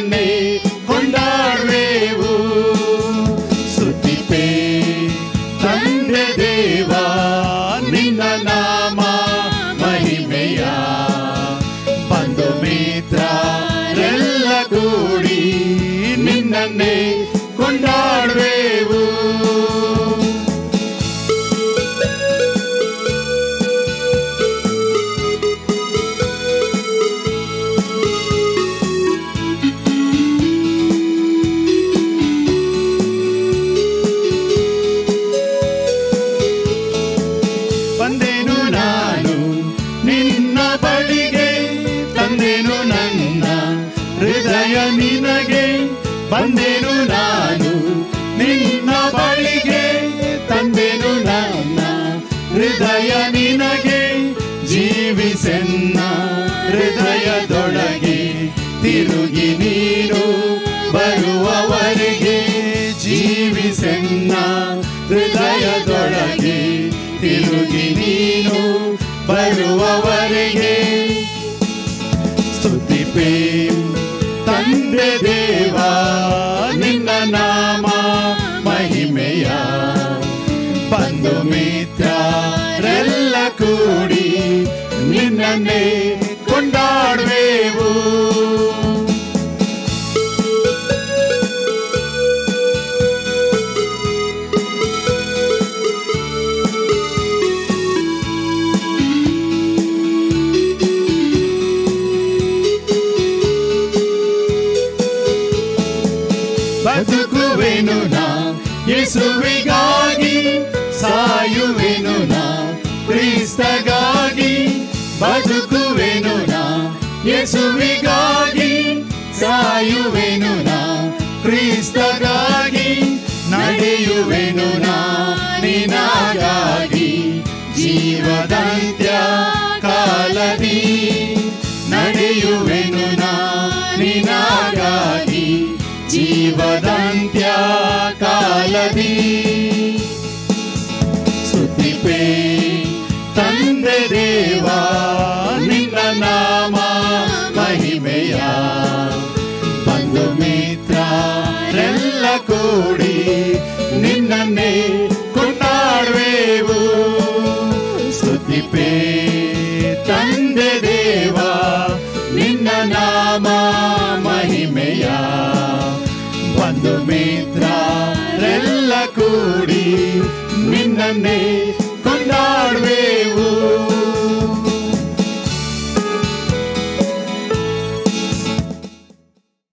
ನಿನ್ನನ್ನೇ ಕೊಂಡಾಡುವೆವು. ಸ್ತುತಿಪೇ ತಂದೆ ದೇವಾ ನಿನ್ನ ನಾಮ ಮಹಿಮೆಯ. ಬಂಧು ಎಲ್ಲ ಕೂಡಿ ನಿನ್ನನ್ನೇ ಬಂದೆನು ನಾನು, ನಿನ್ನ ಬಳಿಗೆ ತಂದೆನು ನನ್ನ. ಹೃದಯ ನಿನಗೆ ಜೀವಿಸೆನ್ನ, ಹೃದಯದೊಳಗೆ ತಿರುಗಿ ನೀನು ಬರುವವರಿಗೆ ಜೀವಿಸೆನ್ನ, ಹೃದಯದೊಳಗೆ ತಿರುಗಿ ನೀನು ಬರುವವರಿಗೆ. ಸ್ತುತಿಪೇ ತಂದೆ ದೇವ. ಮಿತ್ರರೆಲ್ಲ ಕೂಡಿ ನಿನ್ನನ್ನೇ ಕೊಂಡಾಡುವೆವು ಬದುಕುವೆನು ನಾ ಯೇಸುವಿಗಾಗಿ ಸಾಯುವೆನು ನಾ ಕ್ರಿಸ್ತಗಾಗಿ ಬದುಕುವೆನು ನಾ ಯೇಸುವಿಗಾಗಿ ಸಾಯುವೆನು ನಾ ಕ್ರಿಸ್ತಗಾಗಿ ನಡೆಯುವೆನು ನಾ ನಿನಗಾಗಿ ಜೀವದಂತ್ಯ ನಾಮ ಮಹಿಮೆಯ. ಬಂಧು ಮಿತ್ರರೆಲ್ಲ ಕೂಡಿ ನಿನ್ನನ್ನೇ ಕೊಂಡಾಡುವೆವು ಸ್ತುತಿಪೇ ತಂದೆ ದೇವ, ನಿನ್ನ ನಾಮ, ಮಹಿಮೆಯ. ಬಂಧು ಕೂಡಿ ನಿನ್ನನ್ನೇ